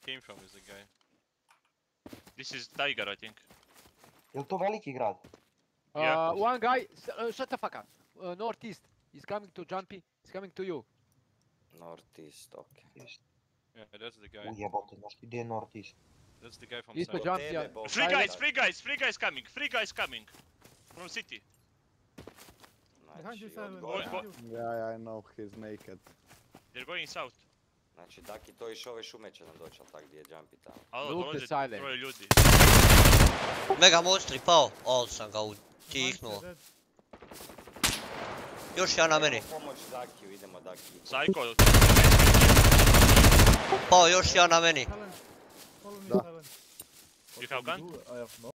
he came from is the guy. This is Tiger, I think. Jel to veliki grad? Yeah. Uh, one guy, uh, shut the fuck up. Uh, northeast. He's coming to Jumpy. He's coming to you. Northeast, okej. Yeah, that's the guy. Ujebote, znaš ti gdje je Northeast? That's the guy from Isto south. jump, yeah. Bog. Three guys, three guys, three guys coming, three guys coming. From city. Behind you, Znači, Silent. odgovor. Go- Behind you. Yeah, yeah, I know he's naked. They're going south. Znači, Daki, to iš ove šume će nam doći, ali tak gdje je Jumpy tamo. Alo, dolaze troje ljudi. Mega monstri pao, ali sam ga utihnuo. Još jedan na meni. Pomoć Dakiju, idemo Daki. Psycho, Pao još jedan na meni. Da. You have gun?